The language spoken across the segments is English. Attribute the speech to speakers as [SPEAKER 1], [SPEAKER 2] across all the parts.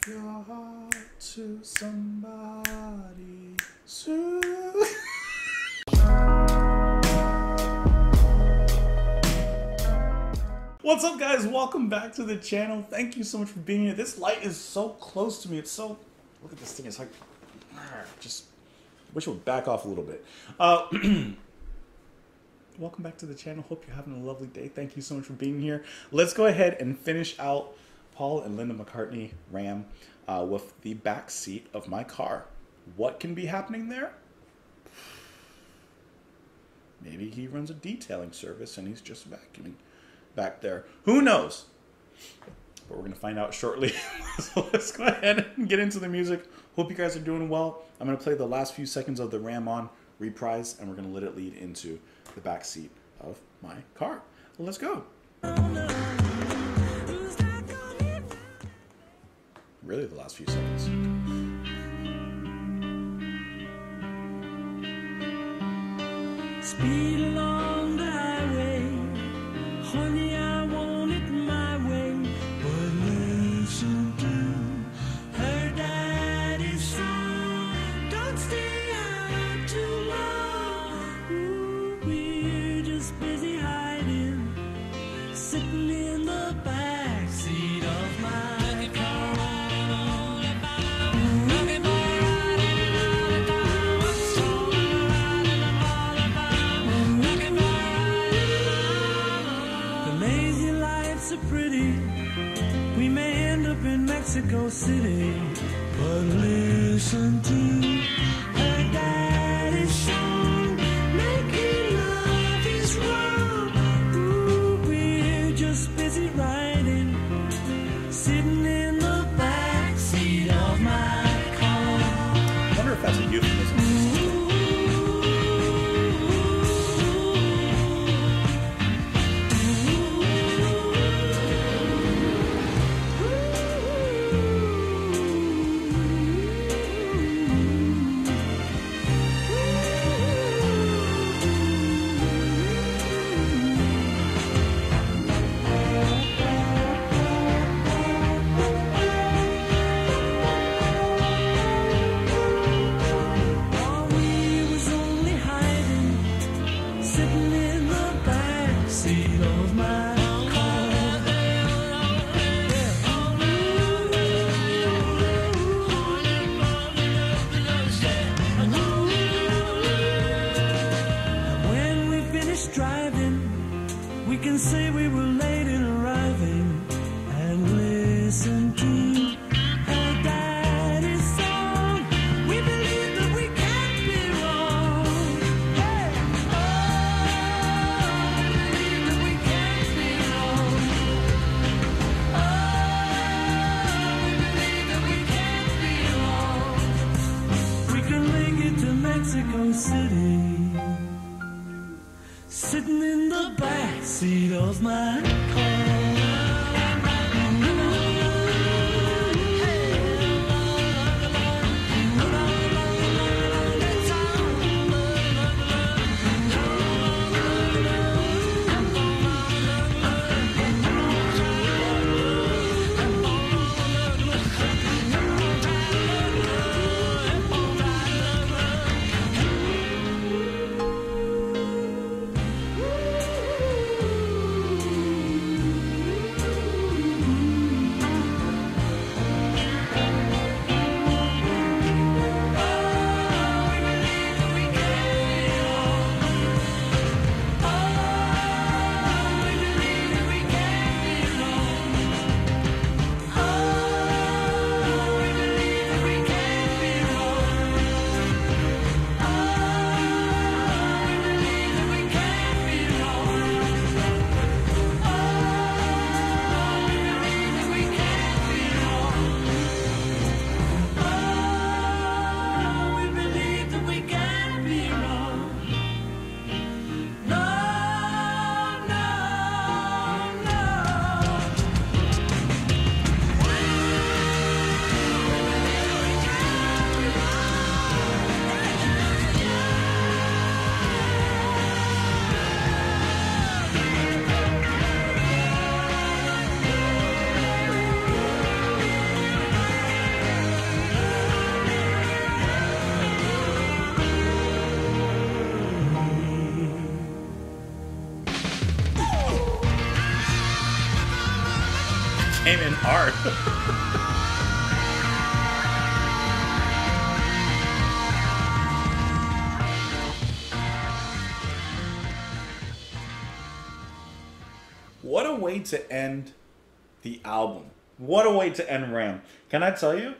[SPEAKER 1] Give your heart to somebody soon. What's up, guys? Welcome back to the channel. Thank you so much for being here. This light is so close to me. It's so. Look at this thing. It's like. Just wish it would back off a little bit. Uh, welcome back to the channel. Hope you're having a lovely day. Thank you so much for being here. Let's go ahead and finish out Paul and Linda McCartney Ram uh, with the back seat of my car. What can be happening there? Maybe he runs a detailing service and he's just vacuuming back there. Who knows? But we're going to find out shortly. so let's go ahead and get into the music. Hope you guys are doing well. I'm going to play the last few seconds of the Ram On reprise and we're going to let it lead into the back seat of my car. Let's go. Really, the last few seconds.
[SPEAKER 2] Speed along We may end up in Mexico City, but listen to her daddy's song. Making love is wrong. Ooh, we're just busy riding, sitting in the back seat of my car.
[SPEAKER 1] I wonder if that's a euphemism.
[SPEAKER 2] Of my
[SPEAKER 1] hard. what a way to end the album. What a way to end Ram. Can I tell you?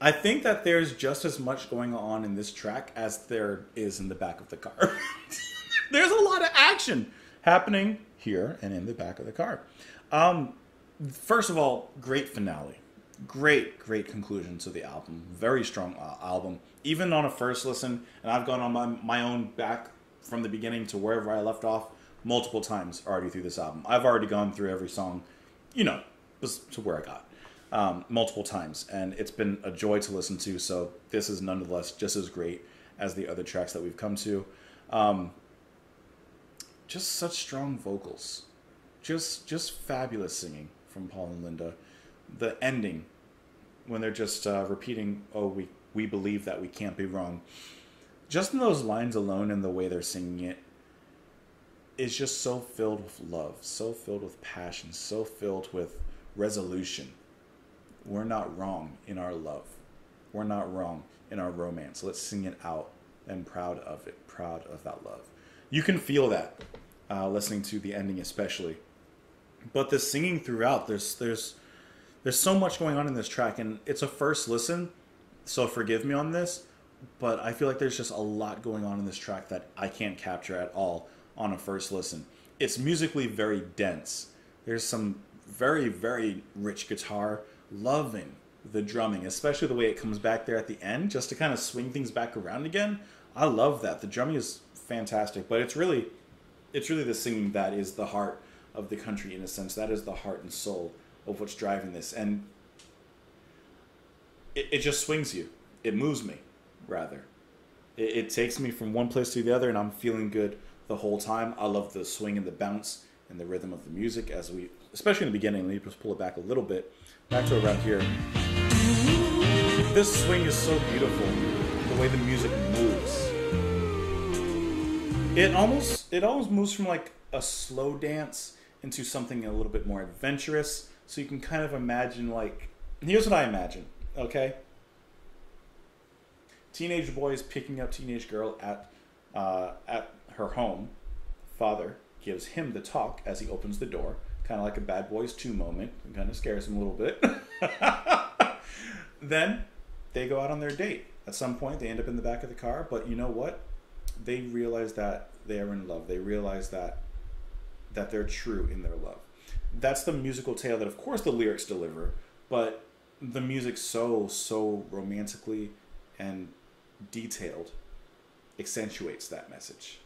[SPEAKER 1] I think that there's just as much going on in this track as there is in the back of the car. there's a lot of action happening here and in the back of the car. Um, first of all, great finale. Great, great conclusion to the album. Very strong uh, album. Even on a first listen, and I've gone on my, my own back from the beginning to wherever I left off multiple times already through this album. I've already gone through every song, you know, to where I got um, multiple times, and it's been a joy to listen to. So this is nonetheless just as great as the other tracks that we've come to. Um, just such strong vocals, just just fabulous singing from Paul and Linda. The ending, when they're just uh, repeating, "Oh, we we believe that we can't be wrong." Just in those lines alone, and the way they're singing it, is just so filled with love, so filled with passion, so filled with resolution. We're not wrong in our love. We're not wrong in our romance. Let's sing it out and proud of it, proud of that love. You can feel that uh, listening to the ending, especially. But the singing throughout, there's there's there's so much going on in this track, and it's a first listen, so forgive me on this. But I feel like there's just a lot going on in this track that I can't capture at all on a first listen. It's musically very dense. There's some very very rich guitar, loving the drumming, especially the way it comes back there at the end, just to kind of swing things back around again. I love that. The drumming is fantastic, but it's really, it's really the singing that is the heart of the country in a sense. That is the heart and soul of what's driving this, and it, it just swings you. It moves me, rather. It, it takes me from one place to the other, and I'm feeling good the whole time. I love the swing and the bounce and the rhythm of the music as we, especially in the beginning. Let me just pull it back a little bit, back to around here. This swing is so beautiful. The way the music moves. It almost it almost moves from like a slow dance into something a little bit more adventurous. So you can kind of imagine like here's what I imagine. Okay. Teenage boy is picking up teenage girl at uh, at her home. Father gives him the talk as he opens the door, kind of like a Bad Boys 2 moment. It kind of scares him a little bit. then they go out on their date. At some point, they end up in the back of the car, but you know what? They realize that they are in love. They realize that that they're true in their love. That's the musical tale that, of course, the lyrics deliver, but the music so so romantically and detailed accentuates that message.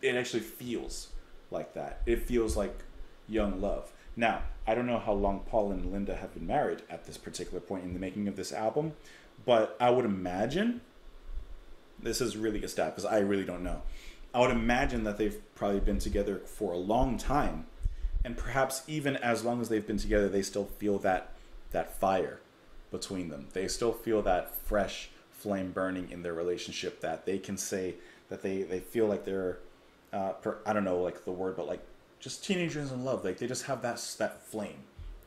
[SPEAKER 1] It actually feels like that. It feels like young love. Now, I don't know how long Paul and Linda have been married at this particular point in the making of this album, but I would imagine this is really a stat because I really don't know. I would imagine that they've probably been together for a long time, and perhaps even as long as they've been together, they still feel that that fire between them. They still feel that fresh flame burning in their relationship that they can say that they they feel like they're uh, per, I don't know like the word, but like just teenagers in love. Like they just have that that flame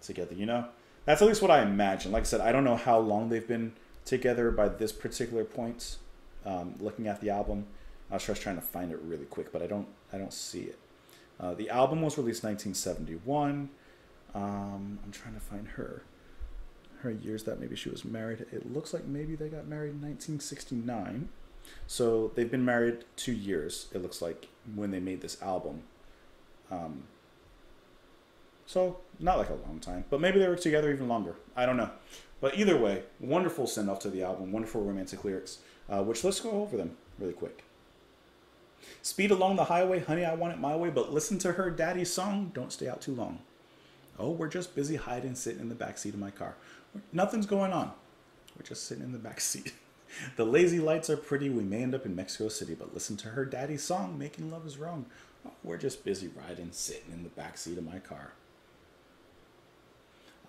[SPEAKER 1] together. You know, that's at least what I imagine. Like I said, I don't know how long they've been together by this particular point. Um, looking at the album, I was just trying to find it really quick, but I don't I don't see it. Uh, the album was released 1971. Um, I'm trying to find her her years that maybe she was married. It looks like maybe they got married in 1969. So they've been married two years. It looks like when they made this album. Um, so not like a long time, but maybe they were together even longer. I don't know. But either way, wonderful send off to the album, wonderful romantic lyrics. Uh, which let's go over them really quick. Speed along the highway, honey, I want it my way, but listen to her daddy's song. Don't stay out too long. Oh, we're just busy hiding, sitting in the back seat of my car. Nothing's going on. We're just sitting in the back seat. the lazy lights are pretty. We may end up in Mexico City, but listen to her daddy's song. Making love is wrong. Oh, we're just busy riding, sitting in the back seat of my car.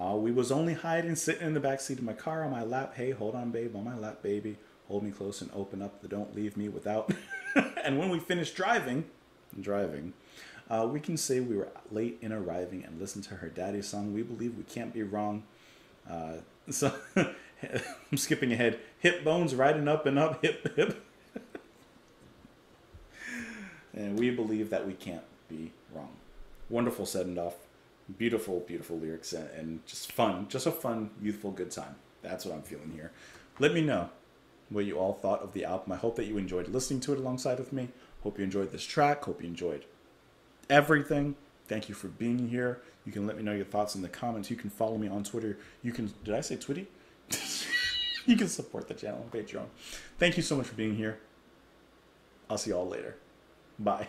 [SPEAKER 1] Uh, we was only hiding, sitting in the back seat of my car on my lap. Hey, hold on, babe, on my lap, baby. Hold me close and open up the don't leave me without. and when we finished driving, driving, Uh, we can say we were late in arriving and listen to her daddy's song. We believe we can't be wrong. Uh, so I'm skipping ahead. Hip bones riding up and up, hip hip. and we believe that we can't be wrong. Wonderful send off. Beautiful, beautiful lyrics and, and just fun. Just a fun, youthful, good time. That's what I'm feeling here. Let me know what you all thought of the album. I hope that you enjoyed listening to it alongside with me. Hope you enjoyed this track. Hope you enjoyed everything. Thank you for being here. You can let me know your thoughts in the comments. You can follow me on Twitter. You can, did I say Twitty? you can support the channel on Patreon. Thank you so much for being here. I'll see you all later. Bye.